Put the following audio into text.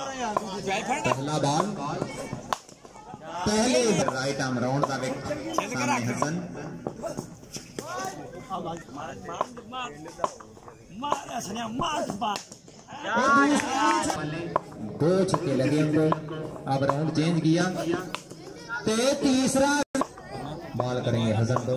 पहला बॉल। पहले right arm round का विकेट सामने हसन। दो छक्के लगे उनको अब राउंड चेंज किया। ते तीसरा बॉल करेंगे हसन को